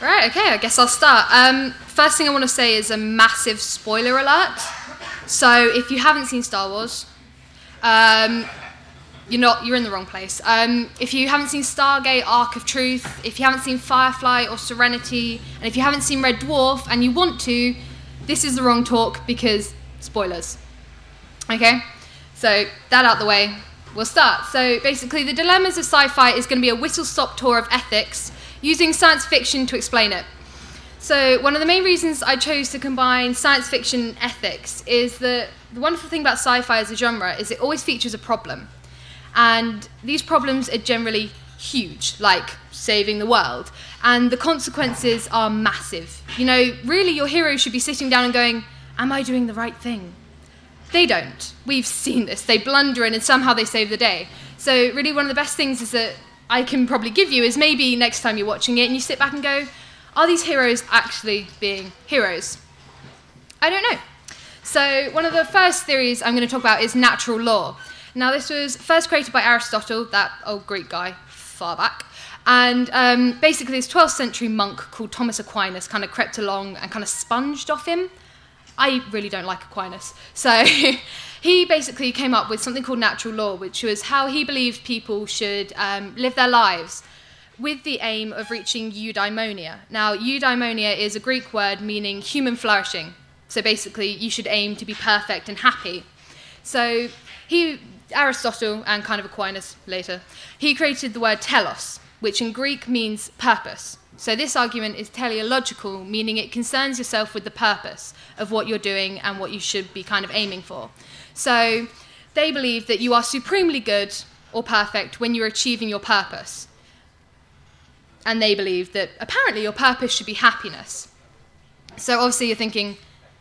Right, okay, I guess I'll start. Um, first thing I want to say is a massive spoiler alert. So, if you haven't seen Star Wars, um, you're not you're in the wrong place. Um, if you haven't seen Stargate, Ark of Truth, if you haven't seen Firefly or Serenity, and if you haven't seen Red Dwarf and you want to, this is the wrong talk because spoilers. Okay, so that out the way, we'll start. So basically, the dilemmas of sci-fi is going to be a whistle-stop tour of ethics using science fiction to explain it. So one of the main reasons I chose to combine science fiction and ethics is that the wonderful thing about sci-fi as a genre is it always features a problem. And these problems are generally huge, like saving the world. And the consequences are massive. You know, really your hero should be sitting down and going, Am I doing the right thing? They don't. We've seen this. They blunder in and somehow they save the day. So, really, one of the best things is that I can probably give you is maybe next time you're watching it and you sit back and go, Are these heroes actually being heroes? I don't know. So, one of the first theories I'm going to talk about is natural law. Now, this was first created by Aristotle, that old Greek guy, far back. And um, basically, this 12th century monk called Thomas Aquinas kind of crept along and kind of sponged off him. I really don't like Aquinas. So he basically came up with something called natural law, which was how he believed people should um, live their lives with the aim of reaching eudaimonia. Now, eudaimonia is a Greek word meaning human flourishing. So basically, you should aim to be perfect and happy. So he, Aristotle and kind of Aquinas later, he created the word telos, which in Greek means purpose. So this argument is teleological, meaning it concerns yourself with the purpose of what you're doing and what you should be kind of aiming for. So they believe that you are supremely good or perfect when you're achieving your purpose. And they believe that apparently your purpose should be happiness. So obviously you're thinking,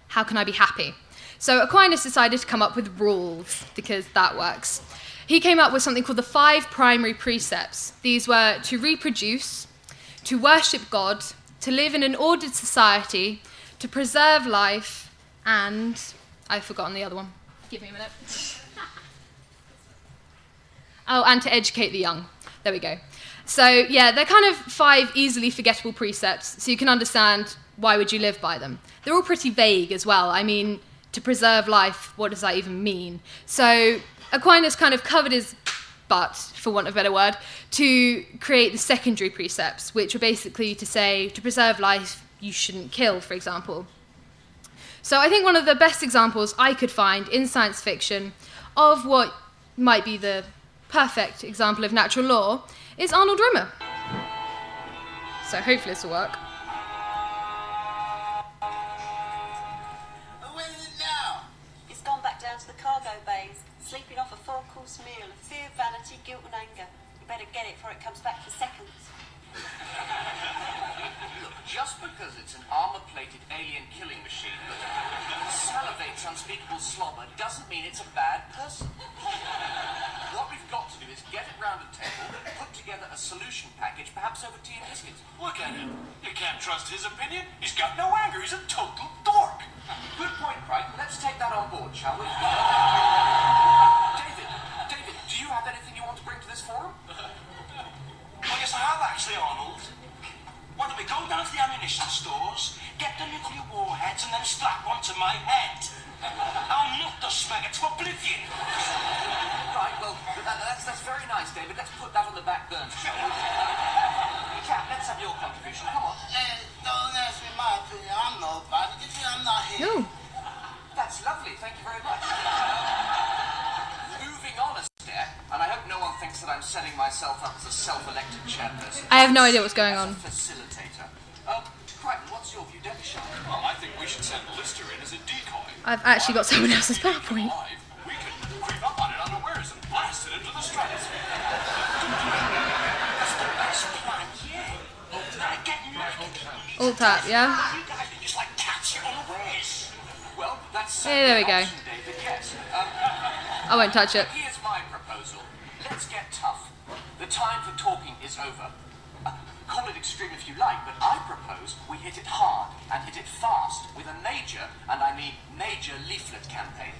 how can I be happy? So Aquinas decided to come up with rules because that works. He came up with something called the five primary precepts. These were to reproduce, to worship God, to live in an ordered society, to preserve life, and I've forgotten the other one. Give me a minute. Oh, and to educate the young. There we go. So, yeah, they're kind of five easily forgettable precepts, so you can understand why would you live by them. They're all pretty vague as well. I mean, to preserve life, what does that even mean? So, Aquinas kind of covered his butt, for want of a better word, to create the secondary precepts, which were basically to say, to preserve life, you shouldn't kill, for example. So I think one of the best examples I could find in science fiction of what might be the perfect example of natural law is Arnold Rimmer. So hopefully this will work. Where is it now? It's gone back down to the cargo bays, sleeping off a four-course meal of fear, vanity, guilt and anger. You better get it before it comes back for seconds. Just because it's an armor-plated alien killing machine that salivates unspeakable slobber doesn't mean it's a bad person. What we've got to do is get it round a table, put together a solution package, perhaps over tea and biscuits. Look at him. You can't trust his opinion. He's got no anger. He's a total dork. Good point, Kryten. Let's take that on board, shall we? David, David, do you have anything you want to bring to this forum? Well, yes, I have actually, Arnold. Why don't we go down to the ammunition stores, get the nuclear warheads, and then strap one to my head? I'll knock the smegger to oblivion. Right, well, that, that's, that's very nice, David. Let's put that on the back burner, shall we? Cat, let's have your contribution. Come on. Hey, don't ask me my opinion. I'm nobody. I'm not here? Ooh. That's lovely. Thank you very much. Thinks that I'm setting myself up as a self-elected chairperson. I have no idea what's going on. Facilitator. Um, Kryten, what's your view? Don't be shy. Well, I think we should send Lister in as a decoy. I've actually got someone else's PowerPoint. Alive, we can creep up on it unawares and blast it into the stratosphere. That's the best plan yet. Now get naked. Alt tab, yeah? You guys can just like catch it unawares. Well, that's Hey, there we go. an option, David. Yes. Um, I won't touch it. Here's my proposal. Let's get tough. The time for talking is over. Uh, call it extreme if you like, but I propose we hit it hard and hit it fast with a major, and I mean major leaflet campaign.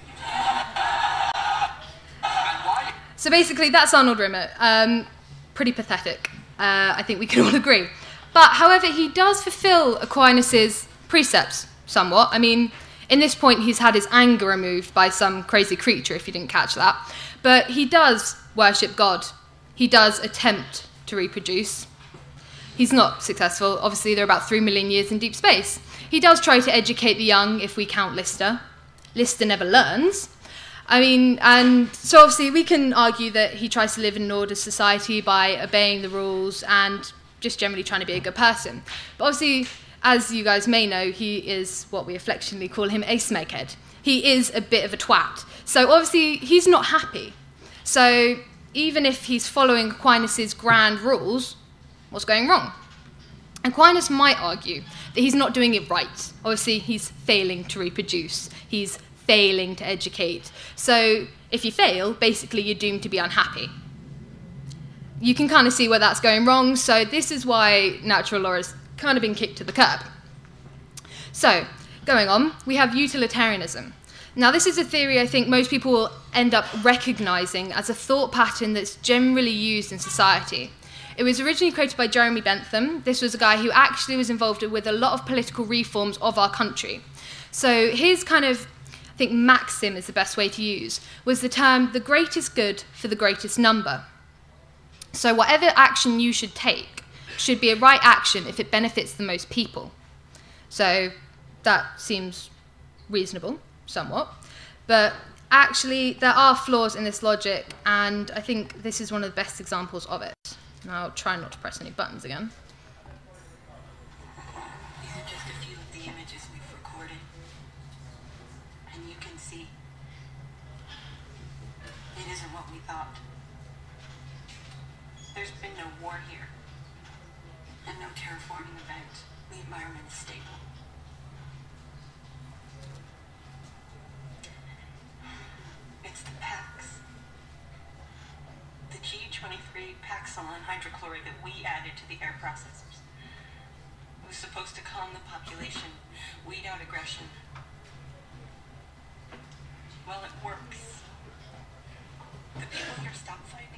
So basically, that's Arnold Rimmer. Um, pretty pathetic. Uh, I think we can all agree. But, however, he does fulfill Aquinas' precepts somewhat. I mean, in this point, he's had his anger removed by some crazy creature, if you didn't catch that. But he does worship God. He does attempt to reproduce. He's not successful. Obviously, they're about three million years in deep space. He does try to educate the young, if we count Lister. Lister never learns. I mean, and so obviously we can argue that he tries to live in an ordered society by obeying the rules and just generally trying to be a good person. But obviously, as you guys may know, he is what we affectionately call him a smeghead. He is a bit of a twat. So obviously, he's not happy. So even if he's following Aquinas' grand rules, what's going wrong? Aquinas might argue that he's not doing it right. Obviously, he's failing to reproduce, he's failing to educate. So, if you fail, basically you're doomed to be unhappy. You can kind of see where that's going wrong, so this is why natural law has kind of been kicked to the curb. So, going on, we have utilitarianism. Now, this is a theory I think most people will end up recognizing as a thought pattern that's generally used in society. It was originally created by Jeremy Bentham. This was a guy who actually was involved with a lot of political reforms of our country. So his kind of, I think maxim is the best way to use, was the term the greatest good for the greatest number. So whatever action you should take should be a right action if it benefits the most people. So that seems reasonable, somewhat. But actually, there are flaws in this logic, and I think this is one of the best examples of it. And I'll try not to press any buttons again. There's been no war here. And no terraforming event. The environment is stable. It's the PAX. The G23 Paxilon hydrochloride that we added to the air processors. It was supposed to calm the population, weed out aggression. Well, it works. The people here stopped fighting.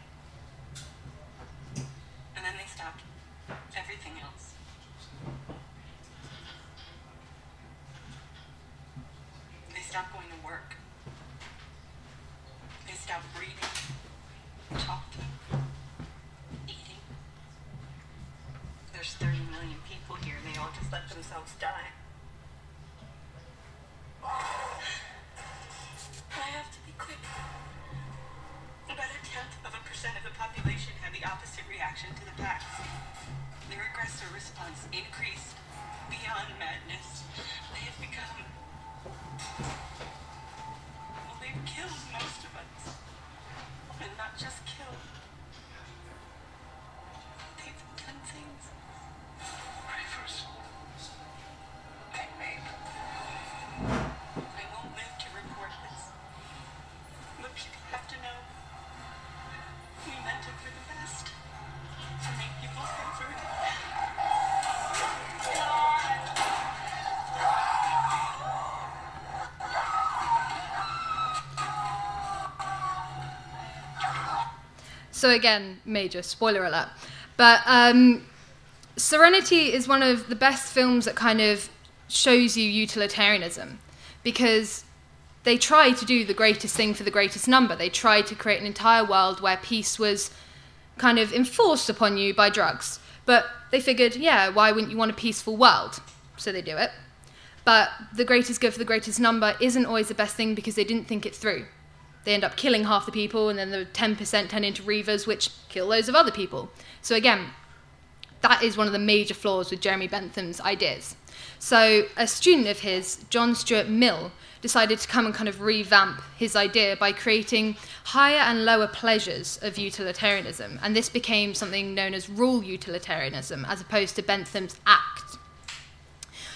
Of the population had the opposite reaction to the PAX. Their aggressor response increased beyond madness. They have become. Well, they've killed most of us. And not just killed. They've done things. So again, major spoiler alert. But um, Serenity is one of the best films that kind of shows you utilitarianism because they try to do the greatest thing for the greatest number. They try to create an entire world where peace was kind of enforced upon you by drugs. But they figured, yeah, why wouldn't you want a peaceful world? So they do it. But the greatest good for the greatest number isn't always the best thing because they didn't think it through. They end up killing half the people, and then the 10% turn into reavers, which kill loads of other people. So again, that is one of the major flaws with Jeremy Bentham's ideas. So a student of his, John Stuart Mill, decided to come and kind of revamp his idea by creating higher and lower pleasures of utilitarianism. And this became something known as rule utilitarianism, as opposed to Bentham's act.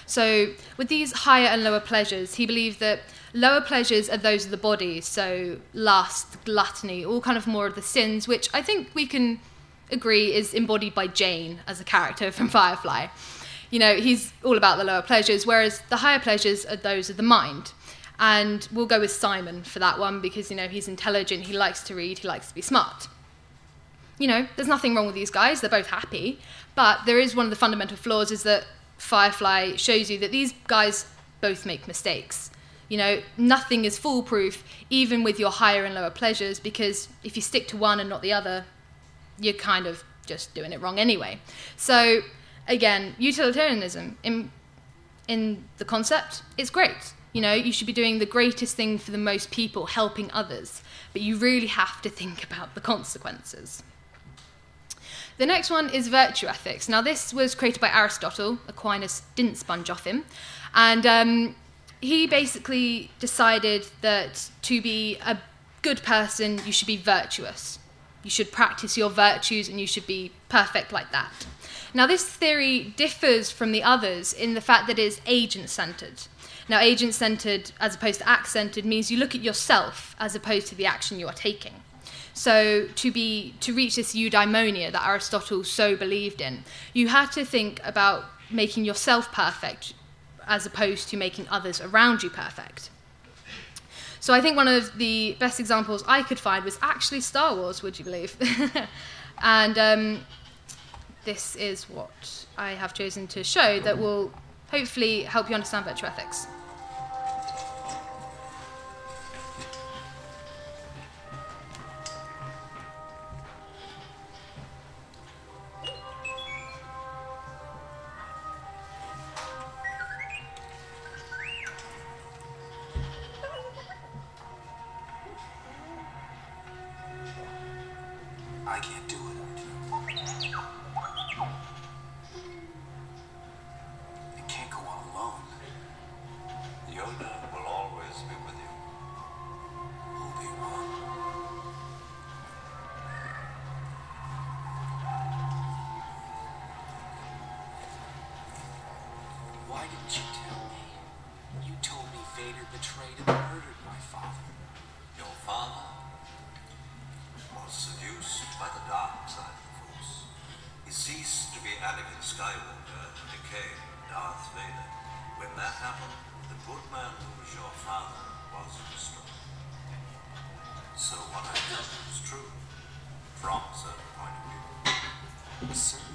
So, with these higher and lower pleasures, he believed that lower pleasures are those of the body, so lust, gluttony, all kind of more of the sins, which I think we can agree is embodied by Jayne as a character from Firefly. You know, he's all about the lower pleasures, whereas the higher pleasures are those of the mind. And we'll go with Simon for that one because, you know, he's intelligent, he likes to read, he likes to be smart. you know, there's nothing wrong with these guys. They're both happy. But there is one of the fundamental flaws is that Firefly shows you that these guys both make mistakes. You know, nothing is foolproof, even with your higher and lower pleasures, because if you stick to one and not the other, you're kind of just doing it wrong anyway. So, again, utilitarianism in, in the concept, it's great. You know, you should be doing the greatest thing for the most people, helping others, but you really have to think about the consequences. The next one is virtue ethics. Now, this was created by Aristotle. Aquinas didn't sponge off him. And um, he basically decided that to be a good person, you should be virtuous. You should practice your virtues and you should be perfect like that. Now, this theory differs from the others in the fact that it is agent centered. Now, agent centered as opposed to act centered means you look at yourself as opposed to the action you are taking. So to be to reach this eudaimonia that Aristotle so believed in, you had to think about making yourself perfect as opposed to making others around you perfect. So I think one of the best examples I could find was actually Star Wars, would you believe? and um, this is what I have chosen to show that will hopefully help you understand virtue ethics. I can't do it, So what I you was true, from a certain point of view.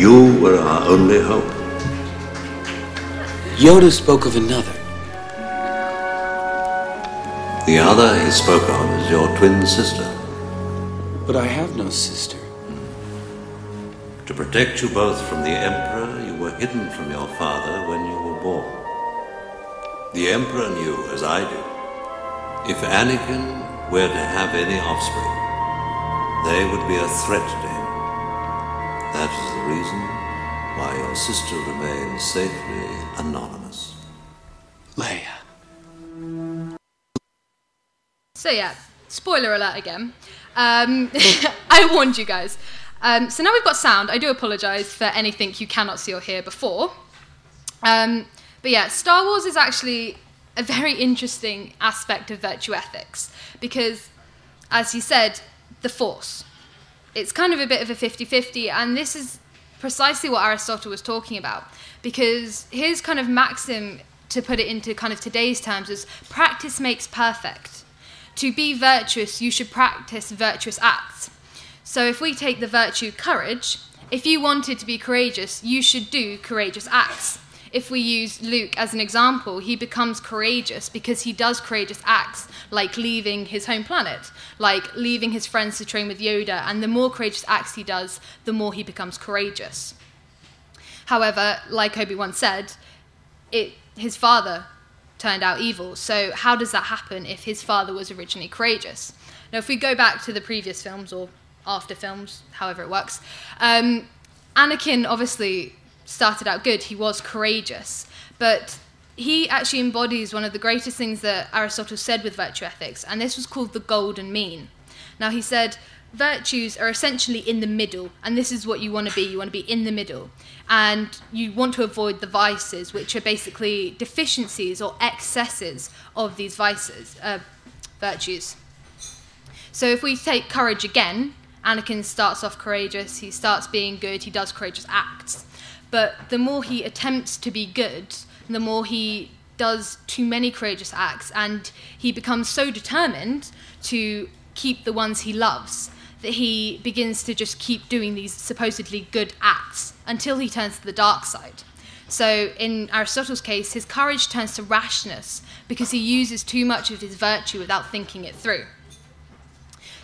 You were our only hope. Yoda spoke of another. The other he spoke of is your twin sister. But I have no sister. To protect you both from the Emperor, you were hidden from your father when you were born. The Emperor knew, as I do, if Anakin were to have any offspring, they would be a threat to him. That is reason why your sister remains safely anonymous. Leia. So yeah, spoiler alert again. Um, I warned you guys. Um, so now we've got sound. I do apologise for anything you cannot see or hear before. Um, but yeah, Star Wars is actually a very interesting aspect of virtue ethics because, as you said, the Force. It's kind of a bit of a 50 50, and this is precisely what Aristotle was talking about because his kind of maxim, to put it into kind of today's terms, is practice makes perfect. To be virtuous, you should practice virtuous acts. So if we take the virtue courage, if you wanted to be courageous, you should do courageous acts. If we use Luke as an example, he becomes courageous because he does courageous acts like leaving his home planet, like leaving his friends to train with Yoda, and the more courageous acts he does, the more he becomes courageous. However, like Obi Wan said, it his father turned out evil. So how does that happen if his father was originally courageous? Now, if we go back to the previous films or after films, however it works, um, Anakin obviously started out good. He was courageous, but he actually embodies one of the greatest things that Aristotle said with virtue ethics, and this was called the golden mean. Now, he said virtues are essentially in the middle, and this is what you want to be. You want to be in the middle, and you want to avoid the vices, which are basically deficiencies or excesses of these vices, uh, virtues. So, if we take courage again, Anakin starts off courageous, he starts being good, he does courageous acts. But the more he attempts to be good, the more he does too many courageous acts, and he becomes so determined to keep the ones he loves that he begins to just keep doing these supposedly good acts until he turns to the dark side. So, in Aristotle's case, his courage turns to rashness because he uses too much of his virtue without thinking it through.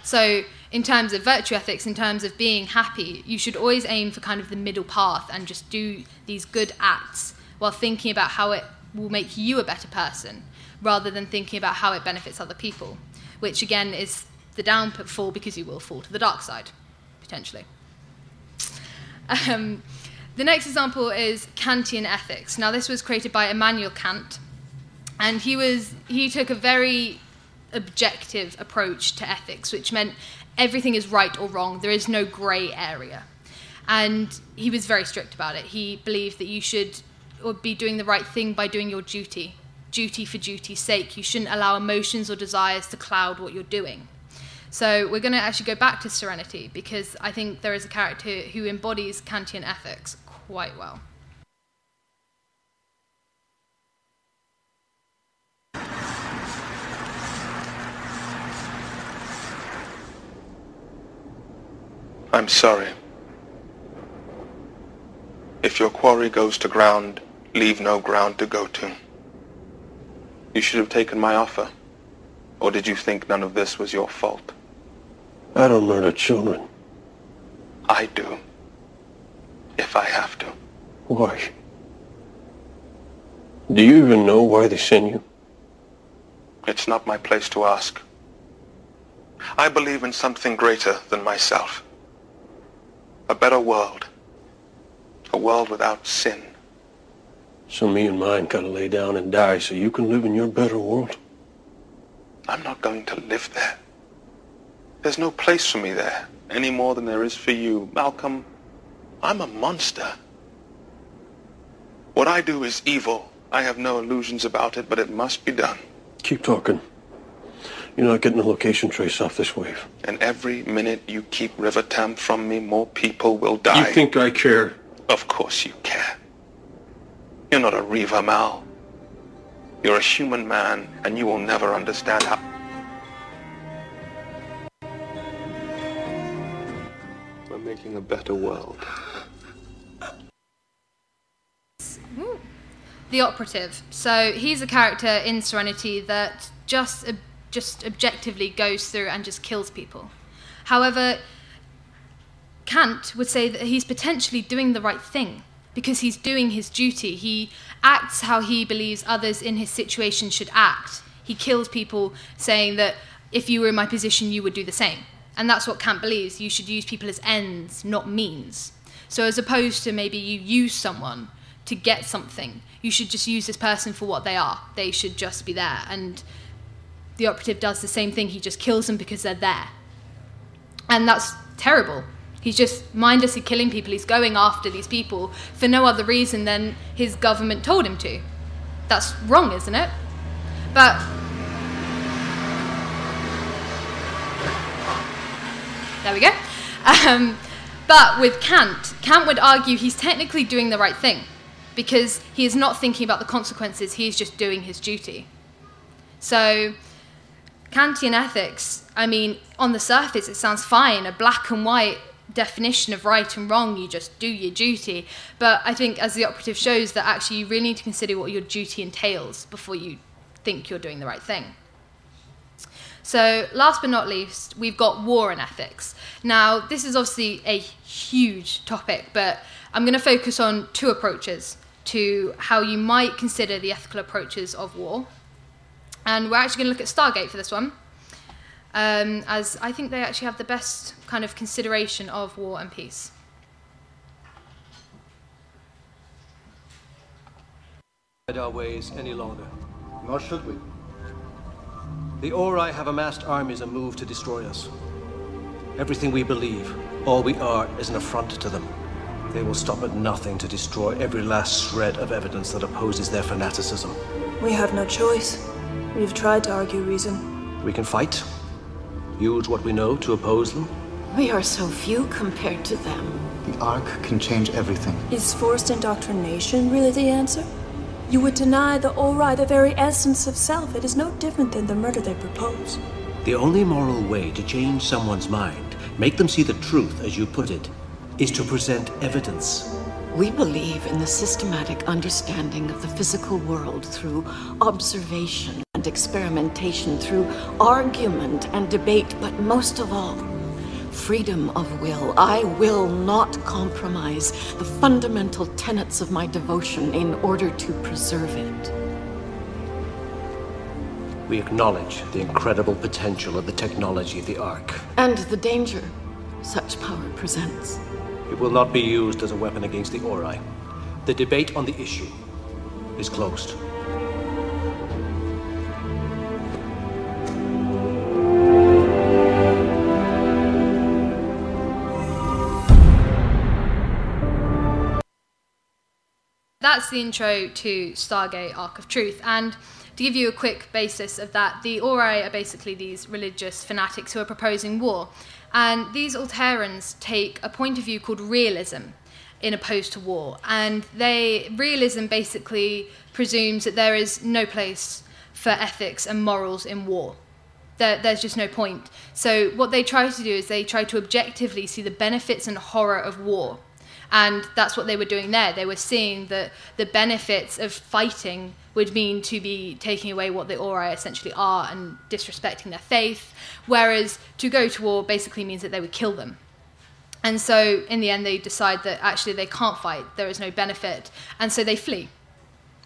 So, in terms of virtue ethics, in terms of being happy, you should always aim for kind of the middle path and just do these good acts while thinking about how it will make you a better person rather than thinking about how it benefits other people, which again is the downfall because you will fall to the dark side, potentially. Um, the next example is Kantian ethics. Now, this was created by Immanuel Kant, and he was he took a very objective approach to ethics, which meant everything is right or wrong. There is no grey area, and he was very strict about it. He believed that you should be doing the right thing by doing your duty, duty for duty's sake. You shouldn't allow emotions or desires to cloud what you're doing. So we're going to actually go back to Serenity because I think there is a character who embodies Kantian ethics quite well. I'm sorry. If your quarry goes to ground, leave no ground to go to. You should have taken my offer. Or did you think none of this was your fault? I don't murder children. I do. If I have to. Why? Do you even know why they send you? It's not my place to ask. I believe in something greater than myself. A better world. A world without sin. So me and mine gotta lay down and die so you can live in your better world? I'm not going to live there. There's no place for me there, any more than there is for you. Malcolm, I'm a monster. What I do is evil. I have no illusions about it, but it must be done. Keep talking. You're not getting the location trace off this wave. And every minute you keep River Tam from me, more people will die. You think I care? Of course you care. You're not a Reaver, Mal. You're a human man, and you will never understand how... We're making a better world. The operative. So he's a character in Serenity that just just objectively goes through and just kills people. However, Kant would say that he's potentially doing the right thing because he's doing his duty. He acts how he believes others in his situation should act. He kills people saying that if you were in my position, you would do the same. And that's what Kant believes. You should use people as ends, not means. So, as opposed to maybe you use someone to get something, you should just use this person for what they are. They should just be there. And the operative does the same thing. He just kills them because they're there. And that's terrible. He's just mindlessly killing people. He's going after these people for no other reason than his government told him to. That's wrong, isn't it? But there we go. Um, but with Kant, Kant would argue he's technically doing the right thing because he is not thinking about the consequences, he is just doing his duty. So, Kantian ethics, I mean, on the surface it sounds fine, a black and white definition of right and wrong, you just do your duty. But I think, as the operative shows, that actually you really need to consider what your duty entails before you think you're doing the right thing. So, last but not least, we've got war and ethics. Now, this is obviously a huge topic, but I'm going to focus on two approaches to how you might consider the ethical approaches of war. And we're actually going to look at Stargate for this one, um, as I think they actually have the best kind of consideration of war and peace. our ways any longer. Nor should we. The Ori have amassed armies and moved to destroy us. Everything we believe, all we are, is an affront to them. They will stop at nothing to destroy every last shred of evidence that opposes their fanaticism. We have no choice. We've tried to argue reason. We can fight, use what we know to oppose them. We are so few compared to them. The Ark can change everything. Is forced indoctrination really the answer? You would deny the Ori the very essence of self. It is no different than the murder they propose. The only moral way to change someone's mind, make them see the truth, as you put it, is to present evidence. We believe in the systematic understanding of the physical world through observation and experimentation, through argument and debate, but most of all, freedom of will. I will not compromise the fundamental tenets of my devotion in order to preserve it. We acknowledge the incredible potential of the technology of the Ark. And the danger such power presents. It will not be used as a weapon against the Ori. The debate on the issue is closed. That's the intro to Stargate Ark of Truth. And to give you a quick basis of that, the Ori are basically these religious fanatics who are proposing war. And these Alterans take a point of view called realism in opposed to war. And they realism basically presumes that there is no place for ethics and morals in war. There, there's just no point. So what they try to do is they try to objectively see the benefits and horror of war. And that's what they were doing there. They were seeing that the benefits of fighting would mean to be taking away what the Ori essentially are and disrespecting their faith, whereas to go to war basically means that they would kill them. And so in the end, they decide that actually they can't fight, there is no benefit, and so they flee.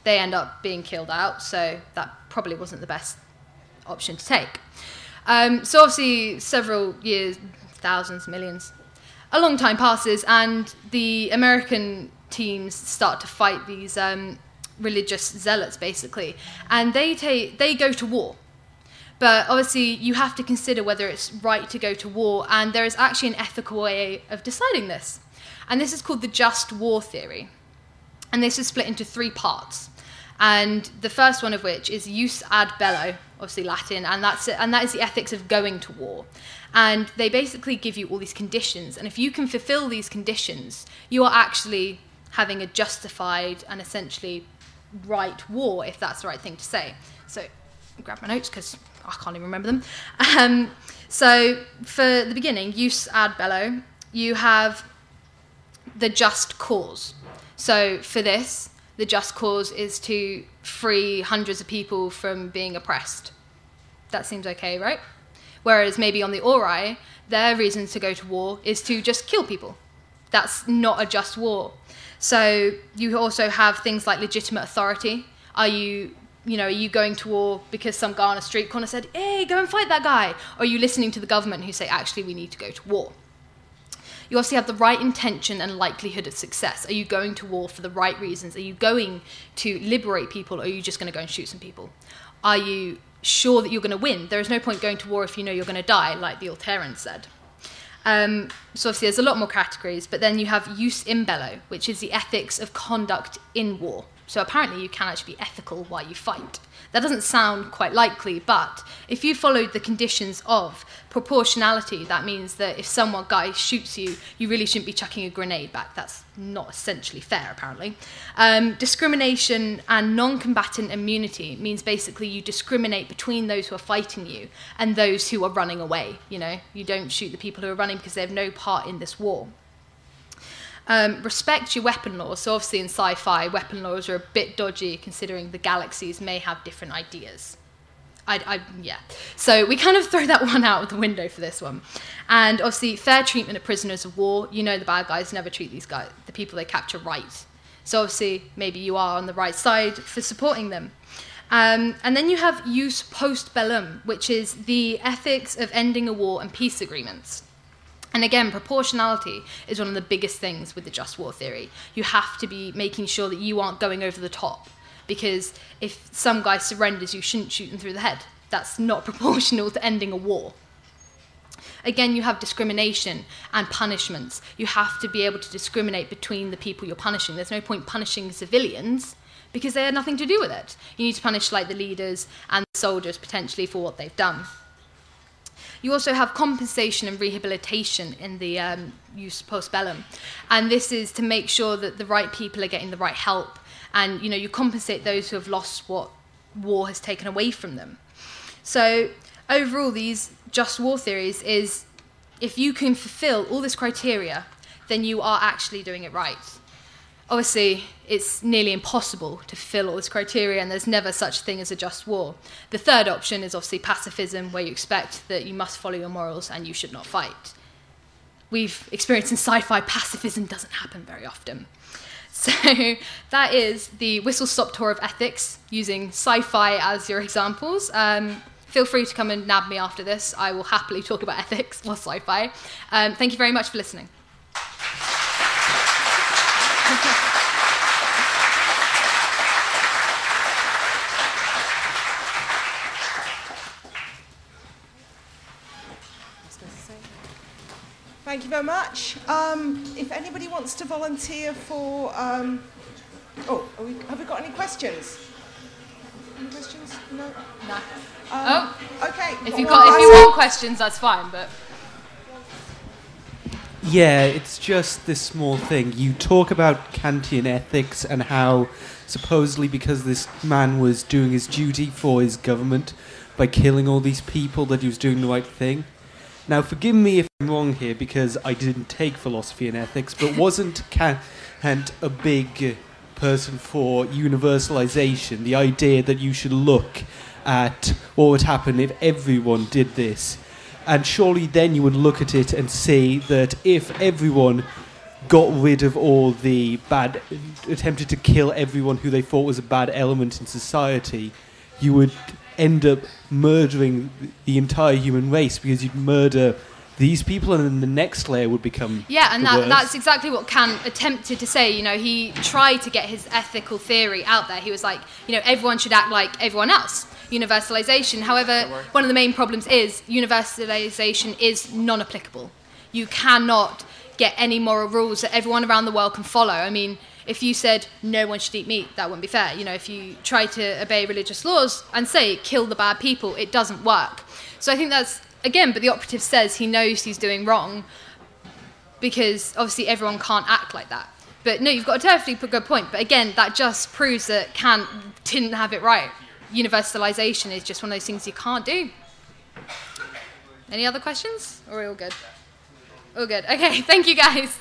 They end up being killed out, so that probably wasn't the best option to take. Um, so obviously, several years, thousands, millions, a long time passes, and the American teams start to fight these um, religious zealots, basically, and they take they go to war. But obviously, you have to consider whether it's right to go to war, and there is actually an ethical way of deciding this. And this is called the just war theory. And this is split into three parts. And the first one of which is jus ad bello, obviously Latin, and that's and that is the ethics of going to war. And they basically give you all these conditions, and if you can fulfill these conditions, you are actually having a justified and essentially right war, if that's the right thing to say. So, grab my notes because I can't even remember them. Um, so, for the beginning, jus ad bello, you have the just cause. So, for this, the just cause is to free hundreds of people from being oppressed. That seems okay, right? Whereas maybe on the Ori, their reason to go to war is to just kill people. That's not a just war. So you also have things like legitimate authority. Are you, you know, are you going to war because some guy on a street corner said, "Hey, go and fight that guy"? Or are you listening to the government who say, "Actually, we need to go to war"? You also have the right intention and likelihood of success. Are you going to war for the right reasons? Are you going to liberate people, or are you just going to go and shoot some people? Are you sure that you're going to win? There is no point going to war if you know you're going to die, like the Alterans said. Um, so obviously there's a lot more categories, but then you have jus in bello, which is the ethics of conduct in war. So apparently you can actually be ethical while you fight. That doesn't sound quite likely, but if you followed the conditions of proportionality, that means that if someone guy shoots you, you really shouldn't be chucking a grenade back. That's not essentially fair, apparently. Um, discrimination and non-combatant immunity means basically you discriminate between those who are fighting you and those who are running away. You know, you don't shoot the people who are running because they have no part in this war. Um, respect your weapon laws. So obviously in sci-fi, weapon laws are a bit dodgy considering the galaxies may have different ideas. I, I, yeah. So we kind of throw that one out of the window for this one. And obviously, fair treatment of prisoners of war. You know the bad guys never treat these guys, the people they capture right. So obviously, maybe you are on the right side for supporting them. Um, and then you have jus post bellum, which is the ethics of ending a war and peace agreements. And again, proportionality is one of the biggest things with the just war theory. You have to be making sure that you aren't going over the top. Because if some guy surrenders, you shouldn't shoot him through the head. That's not proportional to ending a war. Again, you have discrimination and punishments. You have to be able to discriminate between the people you're punishing. There's no point punishing civilians because they had nothing to do with it. You need to punish like the leaders and the soldiers potentially for what they've done. You also have compensation and rehabilitation in the um, jus post bellum, and this is to make sure that the right people are getting the right help, and you know you compensate those who have lost what war has taken away from them. So overall, these just war theories is if you can fulfill all this criteria, then you are actually doing it right. Obviously, it's nearly impossible to fill all this criteria, and there's never such a thing as a just war. The third option is obviously pacifism, where you expect that you must follow your morals and you should not fight. We've experienced in sci fi, pacifism doesn't happen very often. So that is the whistle stop tour of ethics using sci fi as your examples. Um, feel free to come and nab me after this. I will happily talk about ethics or sci fi. Um, thank you very much for listening. Thank you very much. Um, if anybody wants to volunteer for. Um, oh, we, have we got any questions? Any questions? No? No. Um, oh, okay. If you, got, if you want questions, that's fine, but. Yeah, it's just this small thing. You talk about Kantian ethics and how supposedly because this man was doing his duty for his government by killing all these people that he was doing the right thing. Now, forgive me if I'm wrong here because I didn't take philosophy and ethics, but wasn't Kant a big person for universalization? The idea that you should look at what would happen if everyone did this. And surely then you would look at it and say that if everyone got rid of all the bad, attempted to kill everyone who they thought was a bad element in society, you would end up murdering the entire human race because you'd murder these people and then the next layer would become yeah and that, that's exactly what kant attempted to say you know he tried to get his ethical theory out there. He was like you know everyone should act like everyone else universalization however one of the main problems is universalization is non-applicable you cannot get any moral rules that everyone around the world can follow i mean if you said no one should eat meat, that wouldn't be fair. You know, if you try to obey religious laws and say kill the bad people, it doesn't work. So I think that's again, but the operative says he knows he's doing wrong because obviously everyone can't act like that. But no, you've got a perfectly good point. But again, that just proves that Kant didn't have it right universalization is just one of those things you can't do. Any other questions? Or are we all good? All good. Okay, thank you guys.